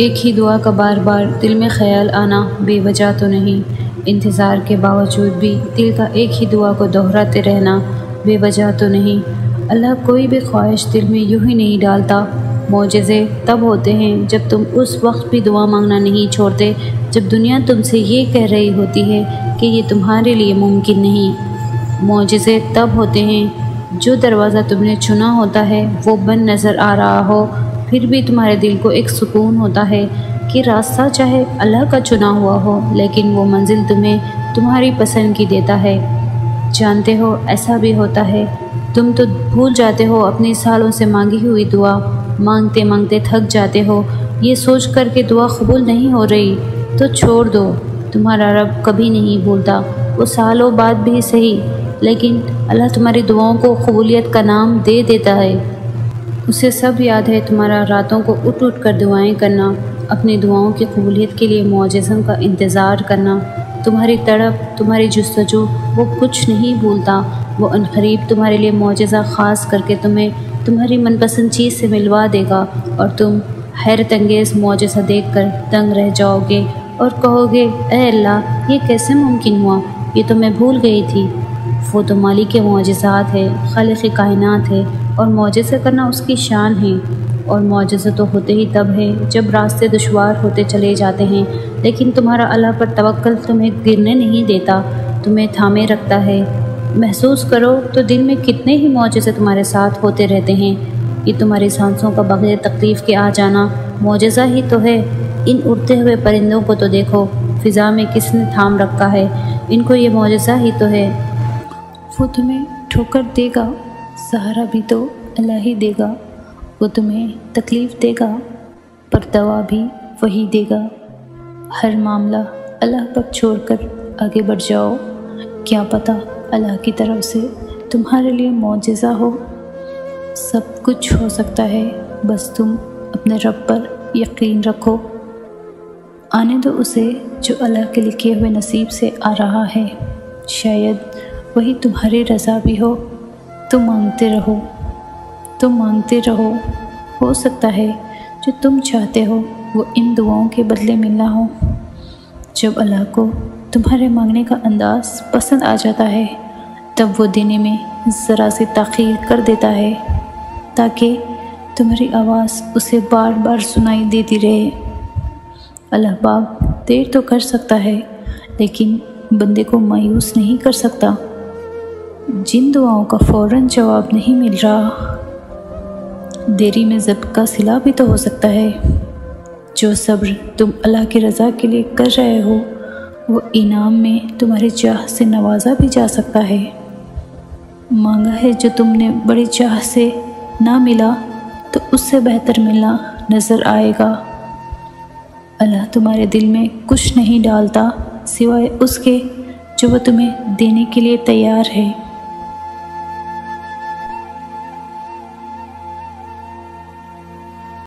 एक ही दुआ का बार बार दिल में ख्याल आना बेवजह तो नहीं। इंतज़ार के बावजूद भी दिल का एक ही दुआ को दोहराते रहना बेवजह तो नहीं। अल्लाह कोई भी ख्वाहिश दिल में यूँ ही नहीं डालता। मोजे तब होते हैं जब तुम उस वक्त भी दुआ मांगना नहीं छोड़ते, जब दुनिया तुमसे ये कह रही होती है कि ये तुम्हारे लिए मुमकिन नहीं। मोजे तब होते हैं जो दरवाज़ा तुमने चुना होता है, वो बंद नज़र आ रहा हो फिर भी तुम्हारे दिल को एक सुकून होता है कि रास्ता चाहे अल्लाह का चुना हुआ हो, लेकिन वो मंजिल तुम्हें तुम्हारी पसंद की देता है। जानते हो, ऐसा भी होता है। तुम तो भूल जाते हो अपनी सालों से मांगी हुई दुआ। मांगते मांगते थक जाते हो। ये सोच कर के दुआ कबूल नहीं हो रही तो छोड़ दो। तुम्हारा रब कभी नहीं भूलता। वो सालों बाद भी सही, लेकिन अल्लाह तुम्हारी दुआओं को कबूलियत का नाम दे देता है। उसे सब याद है, तुम्हारा रातों को उठ उठ कर दुआएँ करना, अपनी दुआओं की कबूलियत के लिए मुआज़म का इंतज़ार करना। तुम्हारी तड़प, तुम्हारी जस्तजू, वो कुछ नहीं भूलता। वो अनकरीब तुम्हारे लिए मुआजा ख़ास करके तुम्हें तुम्हारी मनपसंद चीज़ से मिलवा देगा और तुम हैरत अंगेज़ मुआजा देख कर दंग रह जाओगे और कहोगे अल्लाह, ये कैसे मुमकिन हुआ? ये तो मैं भूल गई थी। वो तो मालिक के मुआजात है खाल कायनत है। और मुआजे करना उसकी शान है। और मुआजे तो होते ही तब है, जब रास्ते दुशवार होते चले जाते हैं। लेकिन तुम्हारा अल्लाह पर तवक्ल तुम्हें गिरने नहीं देता, तुम्हें थामे रखता है। महसूस करो तो दिन में कितने ही मुआजे तुम्हारे साथ होते रहते हैं। कि तुम्हारी सांसों का बगैर तकलीफ़ के आ जाना मुआजा ही तो है। इन उड़ते हुए परिंदों को तो देखो, फ़िज़ा में किसने थाम रखा है। इनको ये मुआजा ही तो है। वो तुम्हें ठोकर देगा। सहारा भी तो अल्लाह ही देगा। वो तुम्हें तकलीफ़ देगा, पर दवा भी वही देगा। हर मामला अल्लाह पर छोड़कर आगे बढ़ जाओ। क्या पता अल्लाह की तरफ़ से तुम्हारे लिए मुआजा हो। सब कुछ हो सकता है, बस तुम अपने रब पर यकीन रखो। आने दो उसे जो अल्लाह के लिखे हुए नसीब से आ रहा है। शायद वही तुम्हारी रज़ा भी हो। तुम मांगते रहो। तुम मांगते रहो। हो सकता है जो तुम चाहते हो, वो इन दुआओं के बदले मिलना हो। जब अल्लाह को तुम्हारे मांगने का अंदाज़ पसंद आ जाता है, तब वो देने में ज़रा सी तख़ीर कर देता है, ताकि तुम्हारी आवाज़ उसे बार बार सुनाई देती रहे। अल्लाह बाप देर तो कर सकता है, लेकिन बंदे को मायूस नहीं कर सकता। जिन दुआओं का फ़ौर जवाब नहीं मिल रहा, देरी में जब का सिला भी तो हो सकता है। जो सब्र तुम अल्लाह की रज़ा के लिए कर रहे हो, वो इनाम में तुम्हारी चाह से नवाजा भी जा सकता है। मांगा है जो तुमने बड़ी चाह से ना मिला तो उससे बेहतर मिलना नज़र आएगा। अल्लाह तुम्हारे दिल में कुछ नहीं डालता सिवाय उसके, जो वह तुम्हें देने के लिए तैयार है।